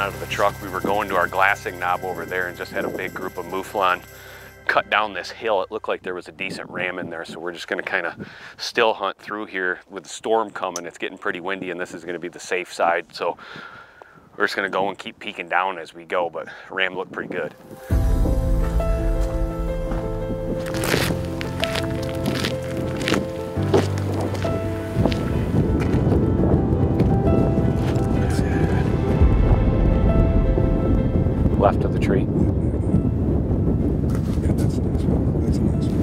out of the truck. We were going to our glassing knob over there and just had a big group of mouflon cut down this hill. It looked like there was a decent ram in there, so we're just gonna kind of still hunt through here with the storm coming. It's getting pretty windy and this is gonna be the safe side. So we're just gonna go and keep peeking down as we go, but ram looked pretty good. Left of the tree. Yeah, that's a nice one. That's a nice one.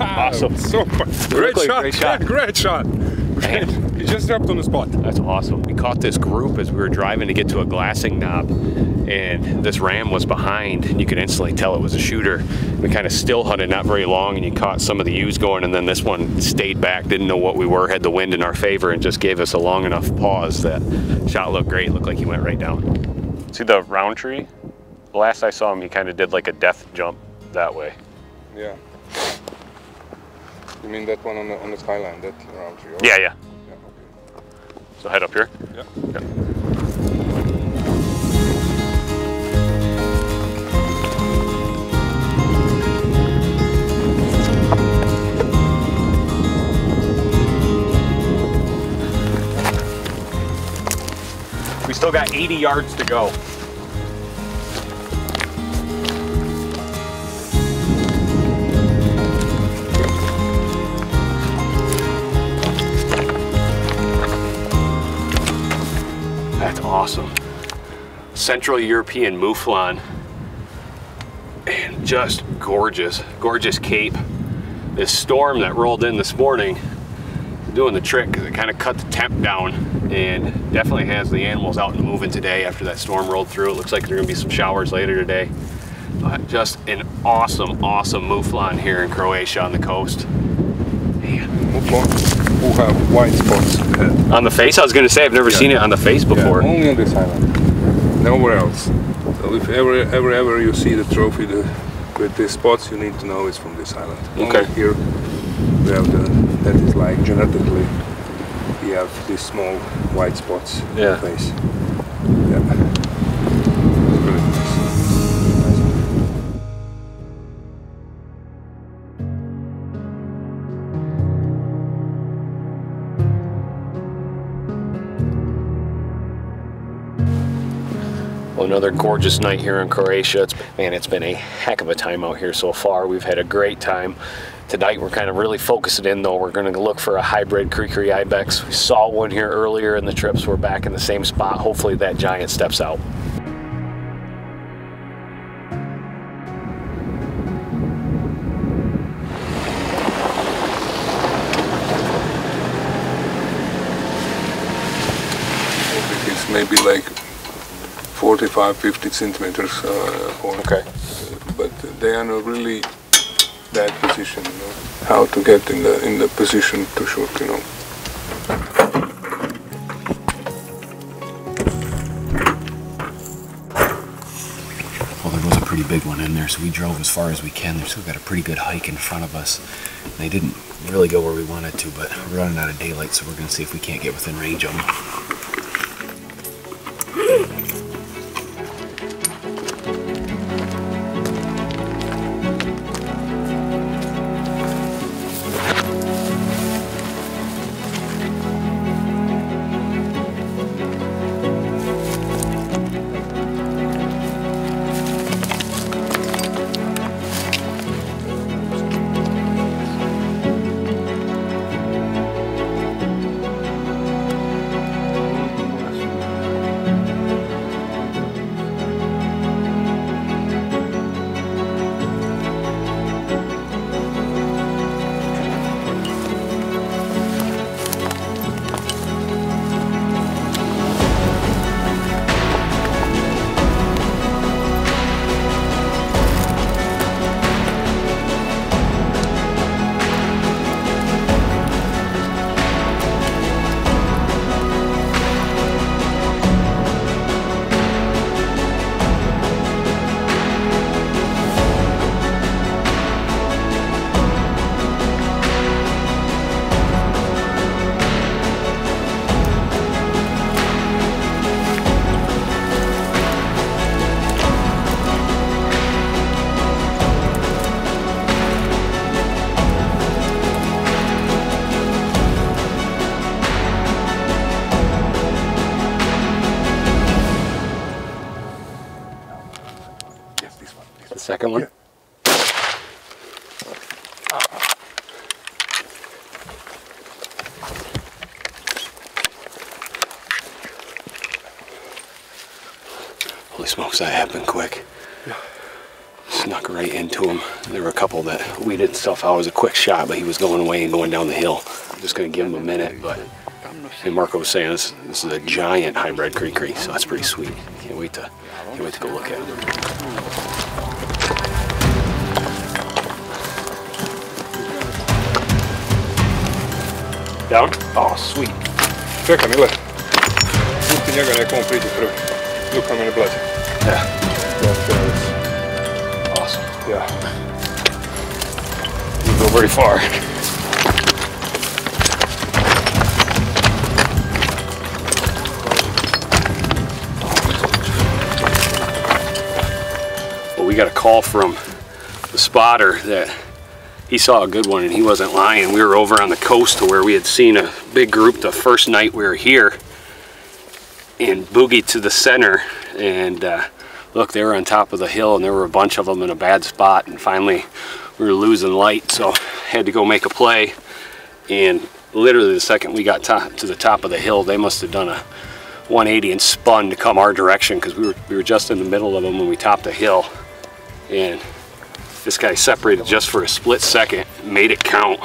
Awesome. So great like a shot. great shot. Great shot. He just dropped on the spot. That's awesome. We caught this group as we were driving to get to a glassing knob, and this ram was behind, and you could instantly tell it was a shooter. We kind of still hunted not very long, and you caught some of the ewes going, and then this one stayed back, didn't know what we were, had the wind in our favor, and just gave us a long enough pause that shot looked great. Looked like he went right down. See the round tree? The last I saw him, he kind of did like a death jump that way. Yeah. You mean that one on the on the skyline, that round tree? Yeah, yeah. Yeah. So head up here. Yeah. We still got 80 yards to go. Awesome. Central European mouflon. And just gorgeous, gorgeous cape. This storm that rolled in this morning doing the trick because it kind of cut the temp down and definitely has the animals out and moving today after that storm rolled through. It looks like there are gonna be some showers later today. But just an awesome, awesome mouflon here in Croatia on the coast. Muflon who have white spots ahead. On the face, I was gonna say I've never Yeah. seen it on the face before. Yeah, only on this island. Nowhere else. So if ever, ever, ever you see the trophy the, with these spots, you need to know it's from this island. Okay. Only here we have the, that is like genetically, we have these small white spots Yeah. in the face. Yeah. Well, another gorgeous night here in Croatia. It's, man, it's been a heck of a time out here so far. We've had a great time. Tonight we're kind of really focusing in though. We're going to look for a hybrid Kri-Kri Ibex. We saw one here earlier in the trips. We're back in the same spot. Hopefully that giant steps out. Maybe like 45, 50 centimeters uh, or Okay. but they are not really that position, you know, how to get in the in the position to shoot, you know. Well, there was a pretty big one in there, so we drove as far as we can. They've still got a pretty good hike in front of us. They didn't really go where we wanted to, but we're running out of daylight, so we're going to see if we can't get within range of them. Holy smokes, that happened quick. Yeah. Snuck right into him. There were a couple that weeded stuff out. It was a quick shot, but he was going away and going down the hill. I'm just gonna give him a minute, but and Marco was saying this, this is a giant hybrid kri-kri, so that's pretty sweet. Can't wait to can't wait to go look at it. Down? Oh, sweet. Čekaj Mile. Pusti njega, neka on priđe prvi. Look how many blood. Yeah, That's uh, awesome. yeah. Didn't go very far. Well, we got a call from the spotter that he saw a good one and he wasn't lying. We were over on the coast to where we had seen a big group the first night we were here and boogie to the center. And uh, look they were on top of the hill and there were a bunch of them in a bad spot and finally we were losing light so had to go make a play. And literally the second we got to, to the top of the hill they must have done a 180 and spun to come our direction because we were, we were just in the middle of them when we topped the hill. And this guy separated just for a split second made it count.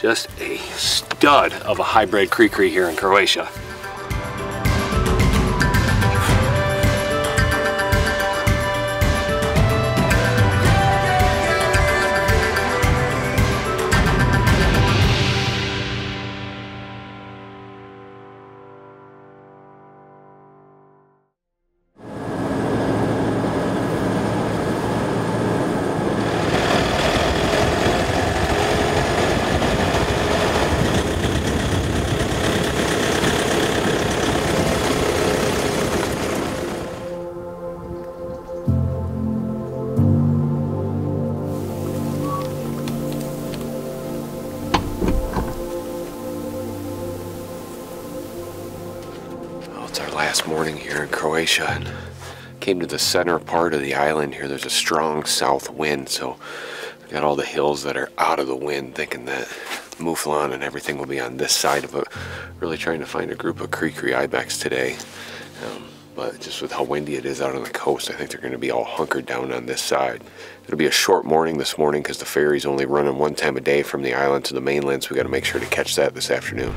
Just a stud of a hybrid kri-kri here in Croatia it's our last morning here in Croatia and came to the center part of the island here. There's a strong south wind, so I got all the hills that are out of the wind, thinking that Mouflon and everything will be on this side of it. Really trying to find a group of Kri-Kri Ibex today. Um, but just with how windy it is out on the coast, I think they're going to be all hunkered down on this side. It'll be a short morning this morning because the ferry's only running one time a day from the island to the mainland, so we got to make sure to catch that this afternoon.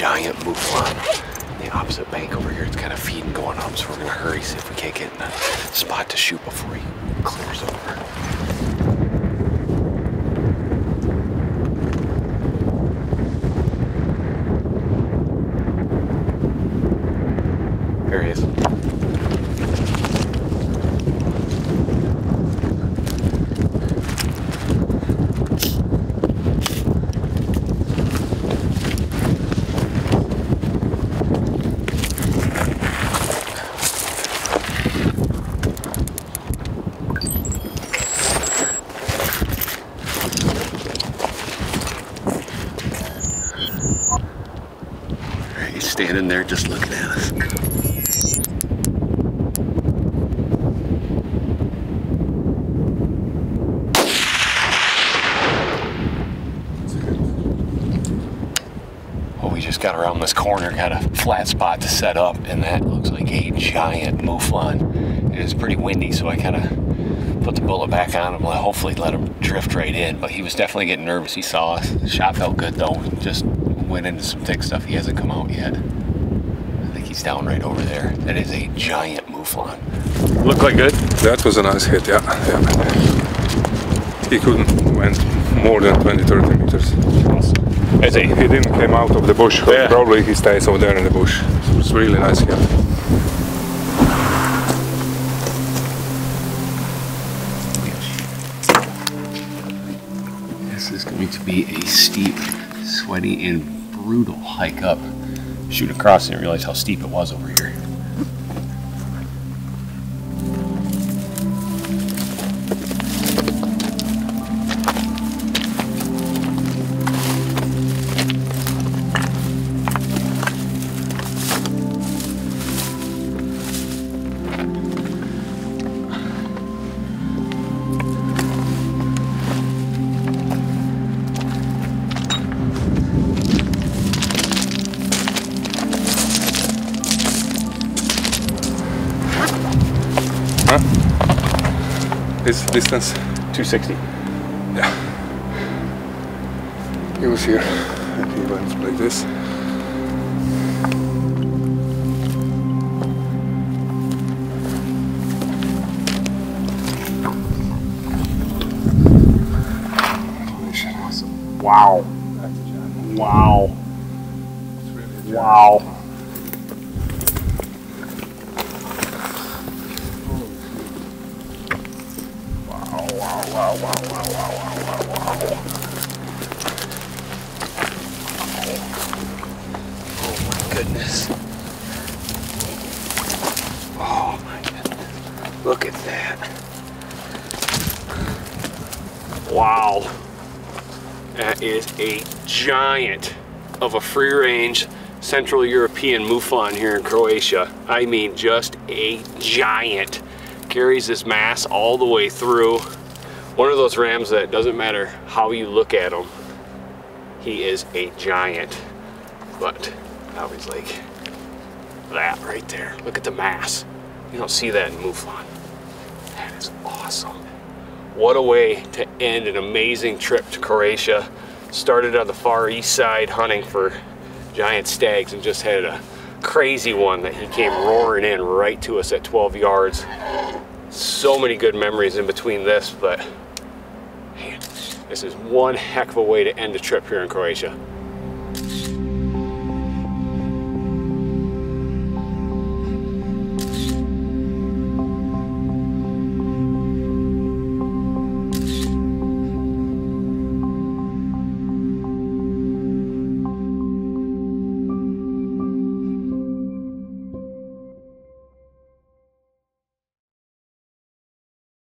Giant mouflon on the opposite bank over here. It's kind of feeding going up, so we're gonna hurry, see if we can't get in a spot to shoot before he clears over. There he is. Alright, he's standing there just looking at us. Well, we just got around this corner, got a flat spot to set up, and that looks like a giant mouflon. It is pretty windy, so I kind of put the bullet back on him. Hopefully let him drift right in. But he was definitely getting nervous. He saw us. The shot felt good though. Just went into some thick stuff. He hasn't come out yet. I think he's down right over there. That is a giant mouflon. Look like good. That was a nice hit, yeah. yeah. He couldn't went more than 20, 30 meters. It's a He didn't came out of the bush. Yeah. Probably he stays over there in the bush. It was really nice hit. This is going to be a steep, sweaty, and brutal hike up. shoot across. Didn't realize how steep it was over here. Distance, 260. Yeah. he was here and he went like this. Wow. Wow. Wow. Wow, Oh my goodness. Oh my goodness. Look at that. Wow. That is a giant of a free range Central European mouflon here in Croatia. I mean, just a giant. Carries this mass all the way through. One of those rams that doesn't matter how you look at him, he is a giant. But I was like, that right there. Look at the mass. You don't see that in mouflon. That is awesome. What a way to end an amazing trip to Croatia. Started on the far east side hunting for giant stags and just had a crazy one that he came roaring in right to us at 12 yards. So many good memories in between this, but this is one heck of a way to end a trip here in Croatia.